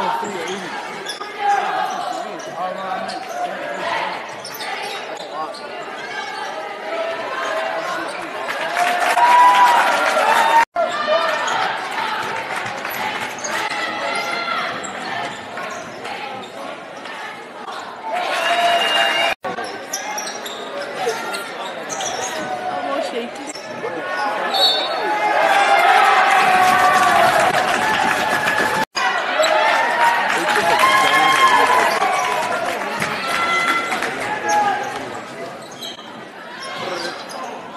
Oh, 380.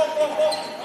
oh